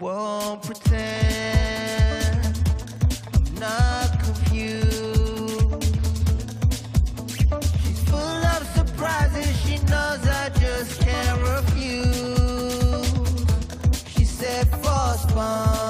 won't pretend I'm not confused. She's full of surprises, she knows I just can't refuse. She said, false bond.